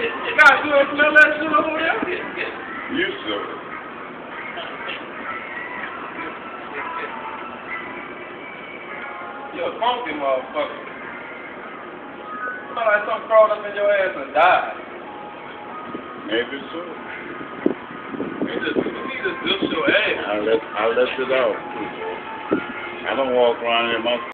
still smell that shit over there? You should. You a funky motherfucker. Sound like something crawled up in your ass and died. Maybe so. You just, you need to dust your ass. I left. I left it out. I don't walk around here. My